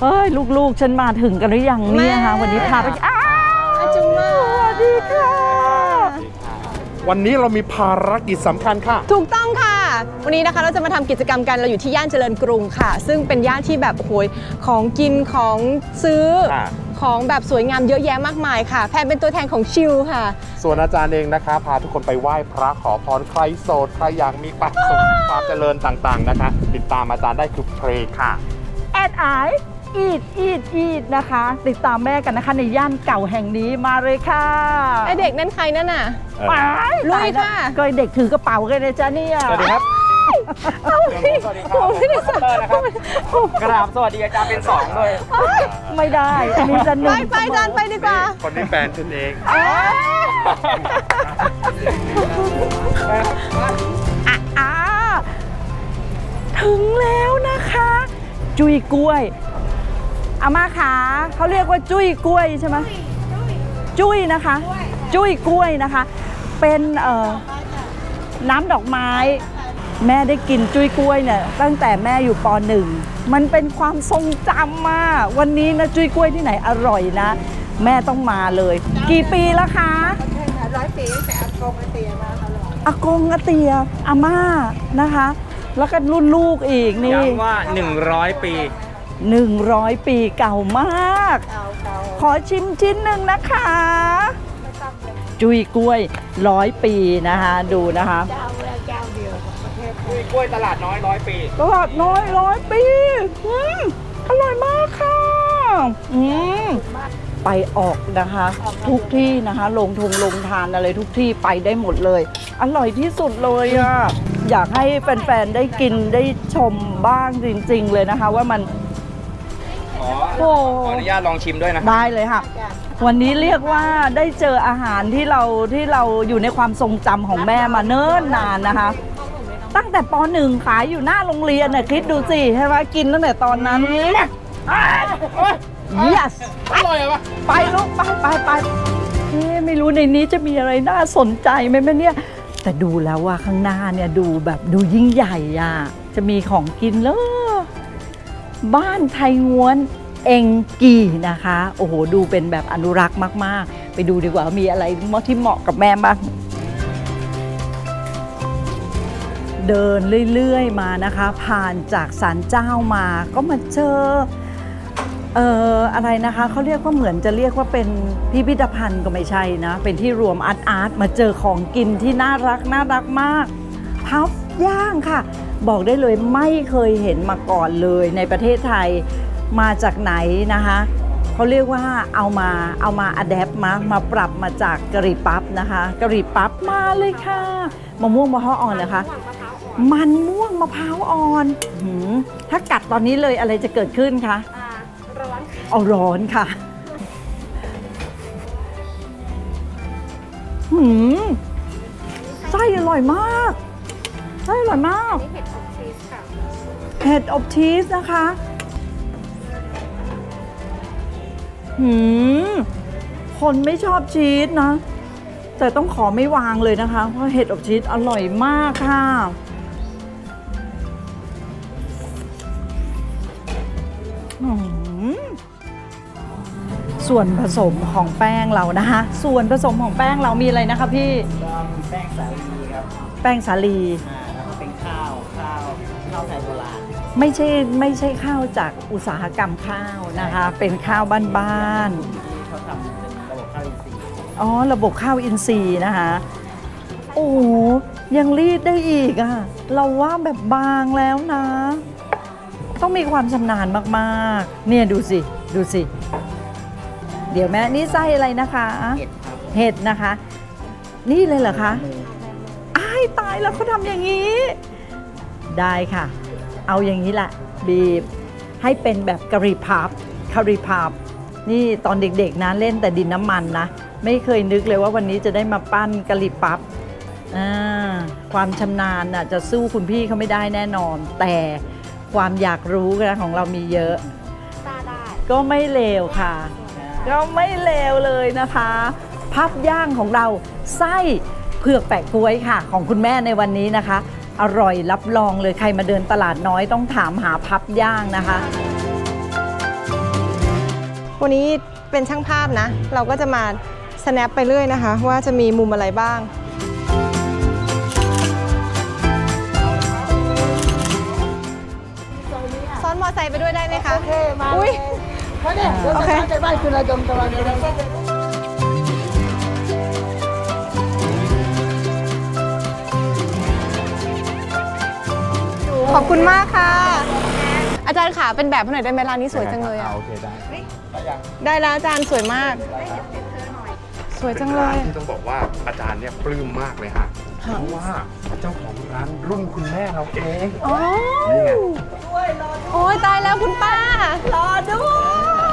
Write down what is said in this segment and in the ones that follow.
เฮ้ย ลูกๆ ฉันมาถึงกันหรือยังเนี่ยคะวันนี้พาไปอ้าวอาจุมมาสวัสดีค่ะ วันนี้เรามีภารกิจสำคัญค่ะ ถูกต้องค่ะ วันนี้นะคะเราจะมาทำกิจกรรมกันเราอยู่ที่ย่านเจริญกรุงค่ะ ซึ่งเป็นย่านที่แบบโอ้โหยของกินของซื้อค่ะ ของแบบสวยงามเยอะแยะมากมายค่ะ แพนเป็นตัวแทนของชิลค่ะ ส่วนอาจารย์เองนะคะพาทุกคนไปไหว้พระขอพรใครโสดใครอยากมีความสุขความเจริญต่างๆนะคะ ติดตามอาจารย์ได้คือเพลงค่ะแอดไออีดอีดอีดนะคะ ติดตามแม่กันนะคะ ในย่านเก่าแห่งนี้มาเลยค่ะไอเด็กนั่นใครนั่นน่ะเออไปลุยตาแวค่ะก็เด็กถือกระเป๋ากันเลยจ้ะเนี่ยสวัสดีครับ เอาพี่ผมไม่ได้สั่งกราบสวัสดีอาจารย์เป็นสองด้วยไม่ได้อันนี้จะหไปนึ่งไปจานไปดีกว่า คนนี้แฟนฉันเองถึงแล้วนะคะ จุยกล้วยอามาขาเขาเรียกว่าจุยกล้วยใช่ไหมจุยนะคะ จุยกล้วยนะคะ เป็นเอ่อน้ำดอกไม้ แม่ได้กินจุ้ยกล้วยเนี่ยตั้งแต่แม่อยู่ปหนึ่งมันเป็นความทรงจำมาวันนี้นะจุ้ยกล้วยที่ไหนอร่อยนะ แม่ต้องมาเลย กี่ปีแล้วคะร้อยปีตั้งแต่อากงอาเตียมาตลอดอากงอาเตียอาม่านะคะ แล้วก็รุ่นลูกอีกนี่ย้ำว่า 100 ปีหนึ่งร้อยปีเก่ามากเก่าเก่าขอชิมชิ้นหนึ่งนะคะไม่ต้องเลยจุ้ยกล้วยร้อยปีนะคะ ดูนะคะ ประเทศไทยกล้วยตลาดน้อยร้อยปี ตลาดน้อยร้อยปีอืมอร่อยมากค่ะอืมไปออกนะคะ ทุกที่นะคะลงทงลงทานอะไรทุกที่ไปได้หมดเลย อร่อยที่สุดเลยอะอยากให้แฟนๆได้กินได้ชมบ้างจริง ๆ เลยนะคะ ว่ามันขอโอ้ขออนุญาตลองชิมด้วยนะได้เลยค่ะ วันนี้เรียกว่าได้เจออาหารที่เราที่เราอยู่ในความทรงจำของแม่มาเนิ่นนานนะคะ ตั้งแต่ปหนึ่งขายอยู่หน้าโรงเรียนน่ะคิดดูสิใช่ไหมกินตั้งแต่ตอนนั้น yes อร่อยอะปะไปลูกไปไปไปเอ๊ะไม่รู้ในนี้จะมีอะไรน่าสนใจไหมแม่เนี่ย แต่ดูแล้วว่าข้างหน้าเนี่ยดูแบบดูยิ่งใหญ่อะจะมีของกินเลยบ้านไทยง้วนเองกีนะคะ โอ้โห ดูเป็นแบบอนุรักษ์มาก ๆ ไปดูดีกว่ามีอะไรที่เหมาะกับแม่บ้าง เดินเรื่อยๆมานะคะ ผ่านจากศาลเจ้ามาก็มาเจอเอ่ออะไรนะคะเขาเรียกว่าเหมือนจะเรียกว่าเป็นพิพิธภัณฑ์ก็ไม่ใช่นะ เป็นที่รวมอาร์ตอาร์ตมาเจอของกินที่น่ารักน่ารักมากพับย่างค่ะ บอกได้เลยไม่เคยเห็นมาก่อนเลยในประเทศไทยมาจากไหนนะคะเขาเรียกว่าเอามาเอามาอัดแอปมามาปรับมาจากกะหรี่ปั๊บนะคะกะหรี่ปั๊บมาเลยค่ะมะม่วงมะพร้าวอ่อนนะคะ มันม่วงมะพร้าวอ่อนหืมถ้ากัดตอนนี้เลยอะไรจะเกิดขึ้นคะร้อนเอาร้อนค่ะหืมไส้อร่อยมากไส้อร่อยมากนี่เห็ดอบชีสค่ะเห็ดอบชีสนะคะหืมคนไม่ชอบชีสนะ แต่ต้องขอไม่วางเลยนะคะ เพราะเห็ดอบชีสอร่อยมากค่ะ ส่วนผสมของแป้งเรานะคะ ส่วนผสมของแป้งเรามีอะไรนะคะพี่ แป้งสาลีครับแป้งสาลีอ่าแล้วก็เป็นข้าวข้าวข้าวไทยโบราณไม่ใช่ไม่ใช่ข้าวจากอุตสาหกรรมข้าวนะคะ เป็นข้าวบ้านที่เขาทำเป็นระบบข้าวอินทรีย์ๆอ๋อระบบข้าวอินทรีย์นะคะ โอ้โหยังรีดได้อีกอะ่ะ เราว่าแบบบางแล้วนะ ต้องมีความชำนาญมากๆ เนี่ยดูสิ ดูสิ เดี๋ยวแม่นี่ไส้อะไรนะคะ เห็ดครับเห็ดนะคะ นี่เลยเหรอคะมืออ้ายตายแล้วเขาทำอย่างนี้ ได้ค่ะ เอาอย่างนี้แหละบีบให้เป็นแบบกะหรี่พับกะหรี่พับนี่ตอนเด็กๆนะเล่นแต่ดินน้ำมันนะ ไม่เคยนึกเลยว่าวันนี้จะได้มาปั้นกะหรี่ปั๊บอ่าความชำนาญน่ะจะสู้คุณพี่เขาไม่ได้แน่นอน แต่ ความอยากรู้นะของเรามีเยอะตาได้ก็ไม่เลวค่ะ ก็ไม่เลวเลยนะคะ พับย่างของเราไส้เผือกแปะกล้วยค่ะ ของคุณแม่ในวันนี้นะคะออร่อยรับรองเลยใครมาเดินตลาดน้อยต้องถามหาพับย่างนะคะ วันนี้เป็นช่างภาพนะ เราก็จะมา snap ไปเรื่อยนะคะ ว่าจะมีมุมอะไรบ้าง ซ้อนมอไซค์ไปด้วยได้ไหมคะ โอเค มาอุ้ยโอเคขอบคุณมากค่ะ อาจารย์ขาเป็นแบบให้หน่อยได้ไหมร้านนี้สวยจังเลยอะโอเคได้ได้ยังได้แล้วอาจารย์สวยมาก สวยจังเลยป็นร้านที่ต้องบอกว่าอาจารย์เนี่ยปลื้มมากเลยฮะค่ะ เพราะว่าเจ้าของร้านรุ่นคุณแม่เราเองอ๋อนี่ไงโอ้ยตายแล้วคุณป้า รอด้ว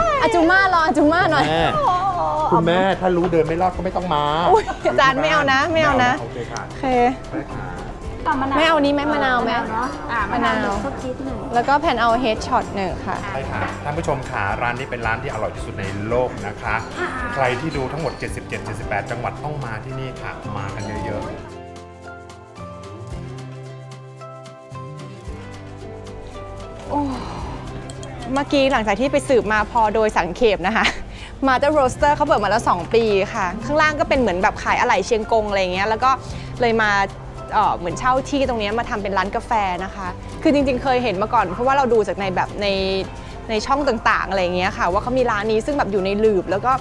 ยอาจูมารออาจูมาหน่อย แม่คุณแม่ถ้ารู้เดินไม่รอดก็ไม่ต้องมาอุ๊ยอาจารย์ไม่เอานะไม่เอานะ โอเคค่ะโอเคได้ค่ะไม่เอานี้ไหมมะนาวไหมอ่ามะนาวสักชิ้นหนึ่ง แล้วก็แพนเอา head shot หนึ่งค่ะ ใช่ค่ะท่านผู้ชมขาร้านนี้เป็นร้านที่อร่อยที่สุดในโลกนะคะ ใครที่ดูทั้งหมด 77-78 จังหวัดต้องมาที่นี่ค่ะ มากันเยอะๆ เมื่อกี้หลังจากที่ไปสืบมาพอโดยสังเขปนะคะ Mother Roaster เขาเปิดมาแล้ว 2 ปีค่ะ ข้างล่างก็เป็นเหมือนแบบขายอะไหล่เชียงกงอะไรเงี้ยแล้วก็เลยมาเเหมือนเช่าที่ตรงนี้มาทำเป็นร้านกาแฟนะคะ คือจริงๆเคยเห็นมาก่อน เพราะว่าเราดูจากในแบบในในช่องต่างๆอะไรเงี้ยค่ะ ว่าเขามีร้านนี้ซึ่งแบบอยู่ในหลืบ แล้วก็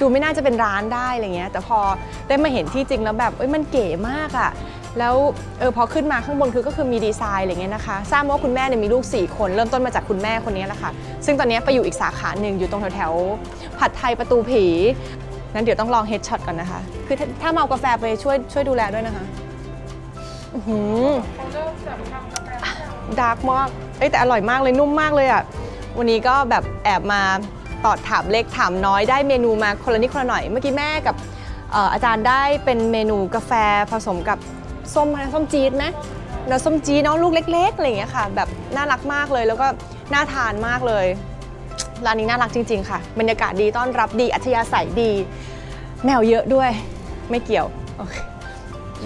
ดูไม่น่าจะเป็นร้านได้อะไรเงี้ยแต่พอได้มาเห็นที่จริงแล้วแบบเอ้ยมันเก๋มากอะ แล้วเออพอขึ้นมาข้างบนคือก็คือมีดีไซน์อะไรเงี้ยนะคะทราบว่าคุณแม่เนี่ยมีลูก 4 คนเริ่มต้นมาจากคุณแม่คนนี้แหละค่ะ ซึ่งตอนนี้ไปอยู่อีกสาขาหนึ่งอยู่ตรงแถวๆผัดไทยประตูผีนั้นเดี๋ยวต้องลอง head shot ก่อนนะคะ คือถ้าถ้ามาเอากาแฟไปช่วยช่วยดูแลด้วยนะคะอือหือ dark มากเอ้แต่อร่อยมากเลยนุ่มมากเลยอะวันนี้ก็แบบแอบมาตอดถามเล็กถามน้อยได้เมนูมาคนละนิดคนละหน่อย เมื่อกี้แม่กับอาจารย์ได้เป็นเมนูกาแฟผสมกับ ส้มอะส้มจี๊ดไหมแล้วส้มจี๊ดเน้องลูกเล็กๆอะไรอย่างเงี้ยค่ะ แบบน่ารักมากเลยแล้วก็น่าทานมากเลยร้านนี้น่ารักจริง ๆ ค่ะ บรรยากาศดีต้อนรับดีอัธยาศัยดี แมวเยอะด้วย ไม่เกี่ยวโอเคอ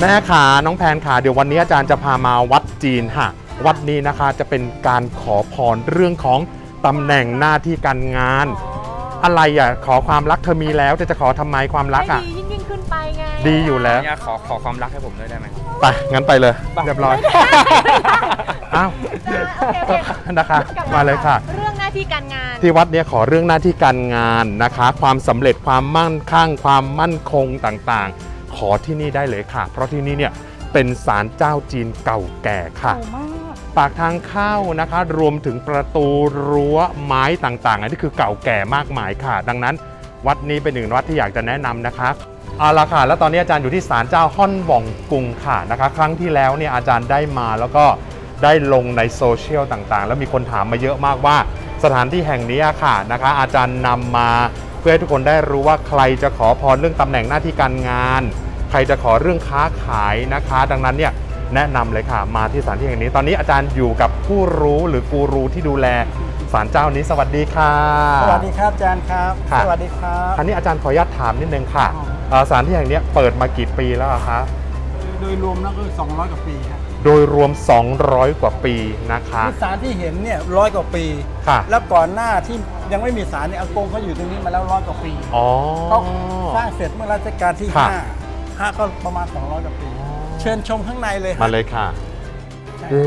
แม่ขาน้องแพนขาเดี๋ยววันนี้อาจารย์จะพามาวัดจีนค่ะ วัดนี้นะคะจะเป็นการขอพรเรื่องของตำแหน่งหน้าที่การงาน อะไรอะขอความรักเธอมีแล้วเธอจะขอทำไมความรักอะยิ่งยิ่งขึ้นไปไงดีอยู่แล้วเนี่ยขอขอความรักให้ผมด้วยได้ไหมครับไป งั้นไปเลยเรียบร้อย อ้าวนะคะมาเลยค่ะ เรื่องหน้าที่การงานที่วัดเนี่ยขอเรื่องหน้าที่การงานนะคะ ความสำเร็จความมั่นคั่งความมั่นคงต่างๆ ขอที่นี่ได้เลยค่ะ เพราะที่นี่เนี่ยเป็นศาลเจ้าจีนเก่าแก่ค่ะ ปากทางเข้านะคะ รวมถึงประตูรั้วไม้ต่างๆอันนี้คือเก่าแก่มากมายค่ะ ดังนั้น วัดนี้เป็นหนึ่งวัดที่อยากจะแนะนำนะคะเอาละค่ะแล้วตอนนี้อาจารย์อยู่ที่ศาลเจ้าฮ่อนบ่องกุงค่ะนะคะ ครั้งที่แล้วเนี่ยอาจารย์ได้มาแล้วก็ได้ลงในโซเชียลต่างๆ แล้วมีคนถามมาเยอะมากว่า สถานที่แห่งนี้ค่ะนะคะ อาจารย์นำมาเพื่อให้ทุกคนได้รู้ว่าใครจะขอพรเรื่องตำแหน่งหน้าที่การงาน ใครจะขอเรื่องค้าขายนะคะ ดังนั้นเนี่ย แนะนำเลยค่ะ มาที่สถานที่แห่งนี้ ตอนนี้อาจารย์อยู่กับผู้รู้หรือกูรูที่ดูแลศาลเจ้านี้สวัสดีค่ะ สวัสดีครับอาจารย์ครับค่ะสวัสดีครับคราวนี้อาจารย์ขออนุญาตถามนิดนึงค่ะอ๋อเอ่อสถานที่แห่งนี้เปิดมากี่ปีแล้วอะคะโดยรวมแล้วก็200 กว่าปีครับโดยรวม 200 กว่าปีนะคะที่สารที่เห็นเนี่ยร้อยกว่าปีค่ะแล้วก่อนหน้าที่ยังไม่มีสารเนี่ยอากงเขาอยู่ตรงนี้มาแล้วร้อยกว่าปีอ๋อเขาสร้างเสร็จเมื่อรัชกาลที่ค่ะห้าห้าก็ประมาณ 200 กว่าปี เชิญชมข้างในเลยมาเลยค่ะ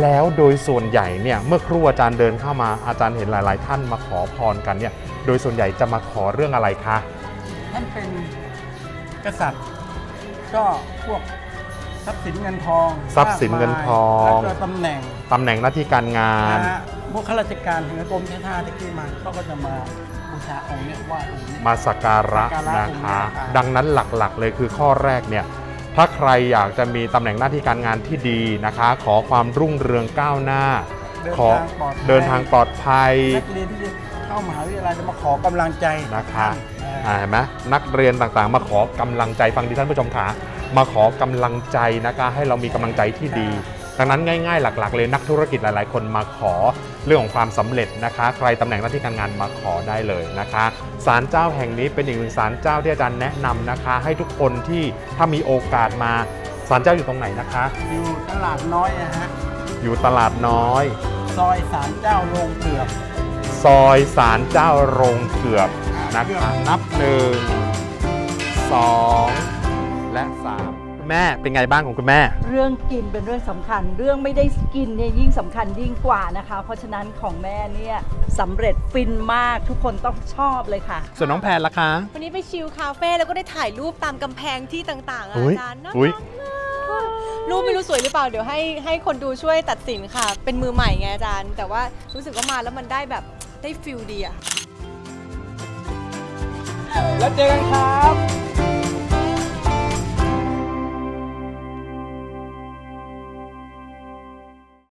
แล้วโดยส่วนใหญ่เนี่ยเมื่อครูอาจารย์เดินเข้ามาอาจารย์เห็นหลาย ๆ ท่านมาขอพรกันเนี่ยโดยส่วนใหญ่จะมาขอเรื่องอะไรคะท่านเป็นกษัตริย์ก็พวกทรัพย์สินเงินทองทรัพย์สินเงินทองแล้วก็ตำแหน่งตำแหน่งหน้าที่การงานนะฮะพวกข้าราชการถึงกรมท่าที่ที่มาเขาก็จะมาบูชาองค์เนี่ยไหว่าองค์เนี่ยมาสักการะสักการะนะคะองค์เนี่ยดังนั้นหลักๆ เลยคือข้อแรกเนี่ย ถ้าใครอยากจะมีตำแหน่งหน้าที่การงานที่ดีนะคะ ขอความรุ่งเรืองก้าวหน้า ขอเดินทางปลอดภัยนักเรียนที่จะเข้ามหาวิทยาลัยจะมาขอกำลังใจนะคะอ่าอ่าเห็นไหมนักเรียนต่างๆ มาขอกำลังใจฟังดิท่านผู้ชมขามาขอกำลังใจนะคะ ให้เรามีกำลังใจที่ดี ดังนั้นง่ายๆ หลัก ๆ เลยนักธุรกิจหลาย ๆ คนมาขอเรื่องของความสำเร็จนะคะ ใครตำแหน่งหน้าที่การงานมาขอได้เลยนะคะศาลเจ้าแห่งนี้เป็นอีกหนึ่งศาลเจ้าที่อาจารย์แนะนำนะคะ ให้ทุกคนที่ถ้ามีโอกาสมาศาลเจ้าอยู่ตรงไหนนะคะ อยู่ตลาดน้อยนะฮะอยู่ตลาดน้อย ซอยสารเจ้าโรงเกลือบ ซอยศาลเจ้าโรงเกือบนะคะนับหนึ่งสองและสาม คุณแม่เป็นไงบ้างของคุณแม่ เรื่องกินเป็นเรื่องสำคัญ เรื่องไม่ได้กินเนี่ยยิ่งสำคัญยิ่งกว่านะคะ เพราะฉะนั้นของแม่เนี่ยสำเร็จฟินมากทุกคนต้องชอบเลยค่ะ ส่วนน้องแพนล่ะคะ วันนี้ไป chill คาเฟ่แล้วก็ได้ถ่ายรูปตามกำแพงที่ต่างๆอะอุ๊ยอาจารย์นะอุ๊ยรูปไม่รู้สวยหรือเปล่า เดี๋ยวให้ให้คนดูช่วยตัดสินค่ะ เป็นมือใหม่ไงอาจารย์ แต่ว่ารู้สึกว่ามาแล้วมันได้แบบได้ feel ดีอะ แล้วเจอกันครับ